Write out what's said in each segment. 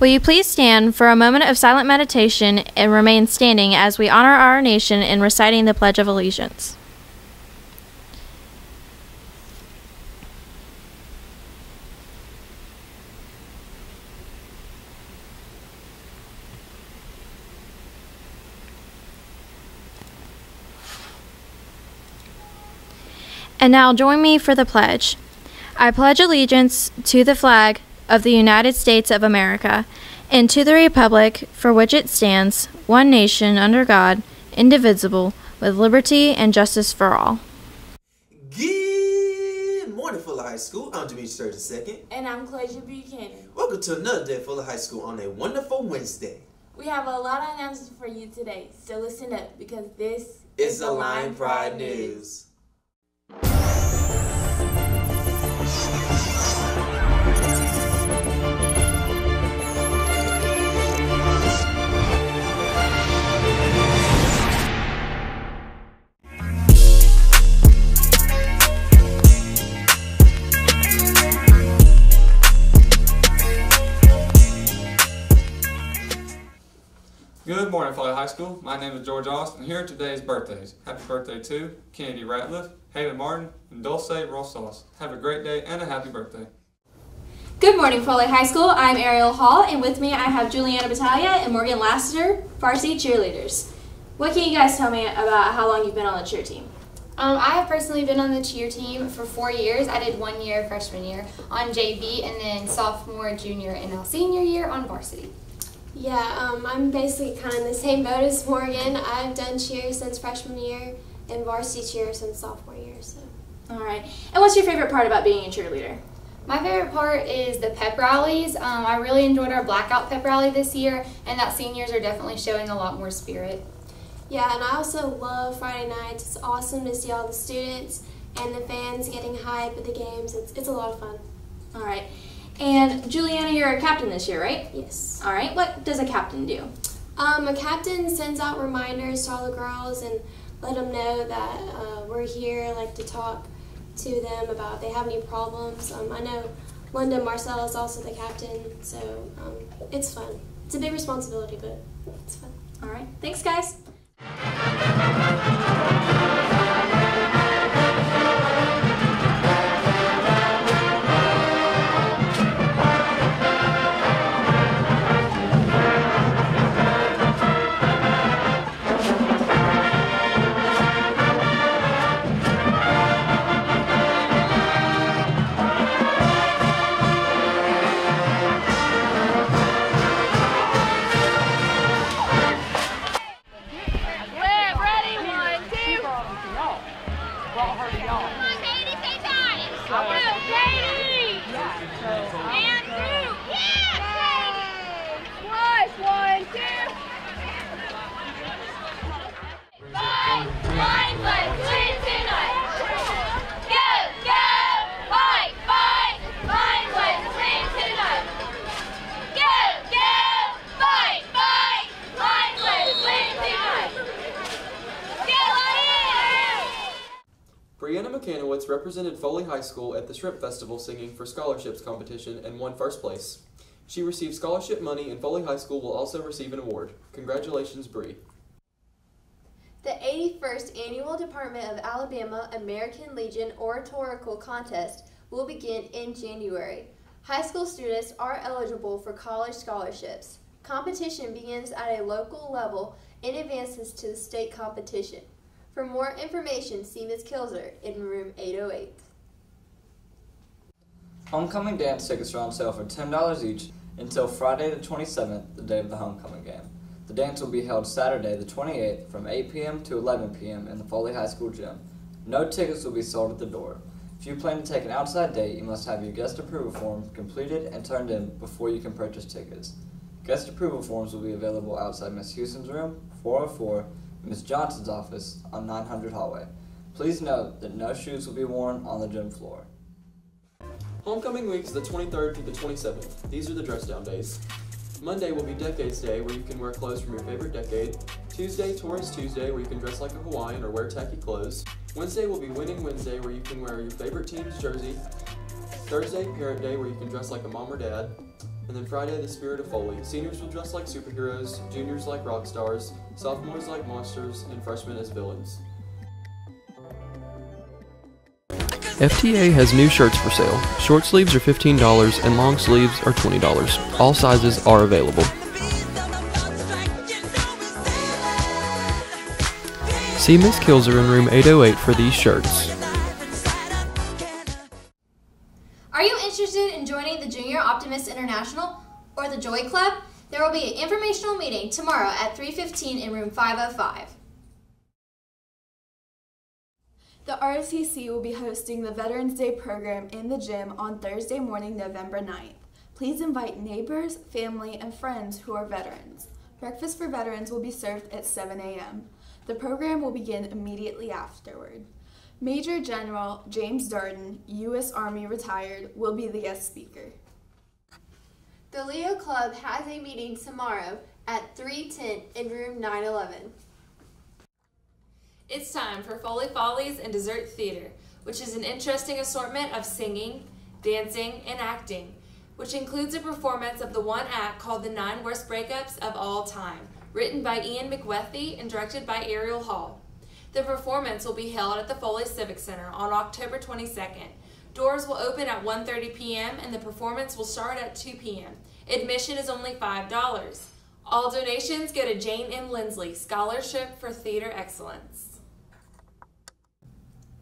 Will you please stand for a moment of silent meditation and remain standing as we honor our nation in reciting the Pledge of Allegiance? And now join me for the pledge. I pledge allegiance to the flag of the United States of America and to the republic for which it stands, one nation under God, indivisible, with liberty and justice for all. Good morning, Foley High School. I'm Demetrius Sturgis II. And I'm Clasia Buchanan. Welcome to another day at Foley High School on a wonderful Wednesday. We have a lot of announcements for you today, so listen up because this It's the Lion Pride News. Good morning, Foley High School. My name is George Austin. Here are today's birthdays. Happy birthday to Kennedy Ratliff, Haven Martin, and Dulce Rosales. Have a great day and a happy birthday. Good morning, Foley High School. I'm Ariel Hall, and with me I have Juliana Battaglia and Morgan Lassiter, varsity cheerleaders. What can you guys tell me about how long you've been on the cheer team? Um, I have personally been on the cheer team for four years. I did one year freshman year on JV, and then sophomore, junior, and now senior year on varsity. Yeah, um, I'm basically kind of in the same boat as Morgan. I've done cheer since freshman year and varsity cheer since sophomore year. So. All right. And what's your favorite part about being a cheerleader? My favorite part is the pep rallies. Um, I really enjoyed our blackout pep rally this year, and that seniors are definitely showing a lot more spirit. Yeah, and I also love Friday nights. It's awesome to see all the students and the fans getting hype at the games. It's, it's a lot of fun. All right. And Juliana, you're a captain this year, right? Yes. All right. What does a captain do? Um, a captain sends out reminders to all the girls and let them know that uh, we're here, like to talk to them about if they have any problems. Um, I know Linda Marcel is also the captain, so um, it's fun. It's a big responsibility, but it's fun. All right. Thanks, guys. Brianna represented Foley High School at the Shrimp Festival singing for scholarships competition and won first place. She received scholarship money and Foley High School will also receive an award. Congratulations, Bree. The 81st Annual Department of Alabama American Legion Oratorical Contest will begin in January. High school students are eligible for college scholarships. Competition begins at a local level and advances to the state competition. For more information, see Ms. Kilzer in room 808. Homecoming dance tickets are on sale for $10 each until Friday the 27th, the day of the homecoming game. The dance will be held Saturday the 28th from 8 p.m. to 11 p.m. in the Foley High School gym. No tickets will be sold at the door. If you plan to take an outside date, you must have your guest approval form completed and turned in before you can purchase tickets. Guest approval forms will be available outside Miss Houston's room, 404, Miss Johnson's office on 900 hallway. Please note that no shoes will be worn on the gym floor. Homecoming week is the 23rd through the 27th. These are the dress down days. Monday will be Decades Day, where you can wear clothes from your favorite decade. Tuesday, Tourist Tuesday, where you can dress like a Hawaiian or wear tacky clothes. Wednesday will be Winning Wednesday, where you can wear your favorite team's jersey. Thursday, Parent Day, where you can dress like a mom or dad. And then Friday, the Spirit of Foley. Seniors will dress like superheroes, juniors like rock stars, sophomores like monsters, and freshmen as villains. FTA has new shirts for sale. Short sleeves are $15 and long sleeves are $20. All sizes are available. See Miss Kilzer in room 808 for these shirts. Optimist International or the Joy Club? There will be an informational meeting tomorrow at 3:15 in room 505. The ROTC will be hosting the Veterans Day program in the gym on Thursday morning, November 9th. Please invite neighbors, family, and friends who are veterans. Breakfast for veterans will be served at 7 a.m. The program will begin immediately afterward. Major General James Darden, U.S. Army retired, will be the guest speaker. The Leo Club has a meeting tomorrow at 3:10 in room 911. It's time for Foley Follies and Dessert Theater, which is an interesting assortment of singing, dancing, and acting, which includes a performance of the one act called The Nine Worst Breakups of All Time, written by Ian McWethy and directed by Ariel Hall. The performance will be held at the Foley Civic Center on October 22nd. Doors will open at 1:30 p.m. and the performance will start at 2 p.m. Admission is only $5. All donations go to Jane M. Lindsley Scholarship for Theater Excellence.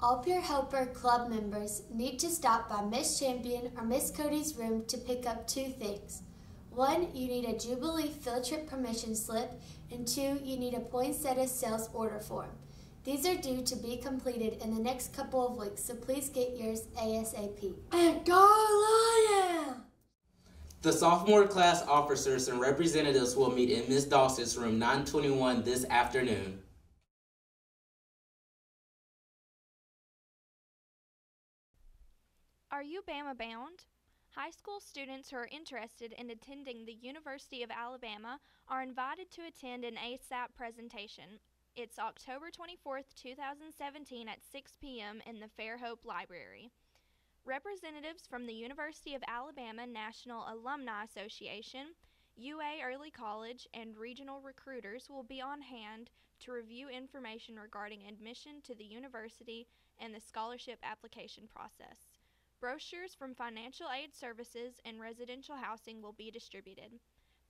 All Peer Helper Club members need to stop by Miss Champion or Miss Cody's room to pick up two things. One, you need a Jubilee field trip permission slip, and two, you need a poinsettia sales order form. These are due to be completed in the next couple of weeks, so please get yours ASAP. And go Lion! The sophomore class officers and representatives will meet in Ms. Dawson's room 921 this afternoon. Are you Bama bound? High school students who are interested in attending the University of Alabama are invited to attend an ASAP presentation. It's October 24th, 2017 at 6 p.m. in the Fairhope Library. Representatives from the University of Alabama National Alumni Association, UA Early College, and regional recruiters will be on hand to review information regarding admission to the university and the scholarship application process. Brochures from financial aid services and residential housing will be distributed.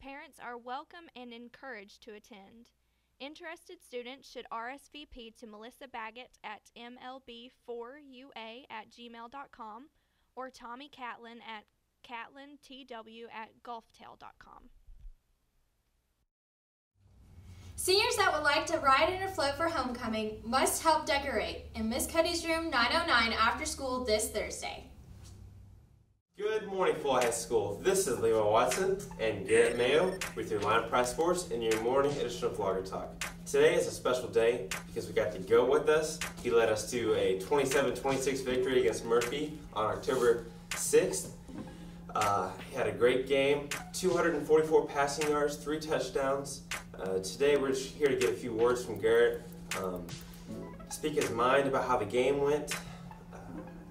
Parents are welcome and encouraged to attend. Interested students should RSVP to Melissa Baggett at MLB4UA at gmail.com or Tommy Catlin at catlintw at gulftel.com. Seniors that would like to ride in a float for homecoming must help decorate in Miss Cuddy's room 909 after school this Thursday. Good morning, Foley High School. This is Leo Watson and Garrett Mayo with your Lion Pride Sports and your morning edition of Vlogger Talk. Today is a special day because we got to go with us. He led us to a 27-26 victory against Murphy on October 6th. Uh, he had a great game, 244 passing yards, three touchdowns. Uh, today we're here to get a few words from Garrett. Um, speak his mind about how the game went,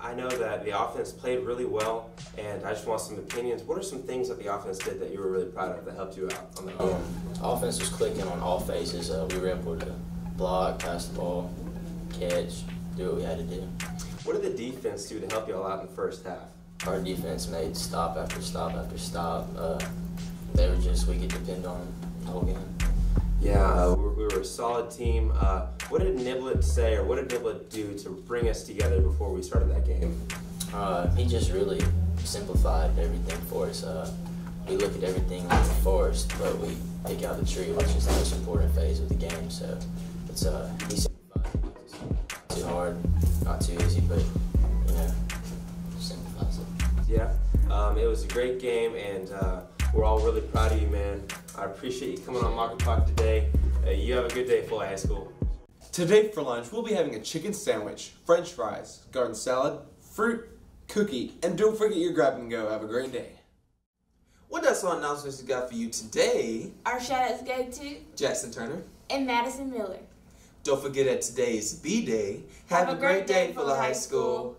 I know that the offense played really well, and I just want some opinions. What are some things that the offense did that you were really proud of that helped you out on the? Um, offense was clicking on all phases. Uh, we were able to block, pass the ball, catch, do what we had to do. What did the defense do to help you all out in the first half? Our defense made stop after stop after stop. Uh, they were just, we could depend on them the whole game. Yeah, uh, we were a solid team. Uh, what did Niblet say, or what did Niblet do to bring us together before we started that game? Uh, he just really simplified everything for us. Uh, we look at everything in the forest, but we pick out the tree, which is the most important phase of the game. So it's uh, he simplified it. Too hard, not too easy, but you know, simplifies it. Yeah, um, it was a great game, and uh, we're all really proud of you, man. I appreciate you coming on Market Talk today. Uh, you have a good day, Foley High School. Today for lunch, we'll be having a chicken sandwich, french fries, garden salad, fruit, cookie, and don't forget your grab and go. Have a great day. What that's all announcements we got for you today. Our shout outs go to Jackson Turner and Madison Miller. Don't forget that today is B Day. Have, have a, great, great day, day Foley High School.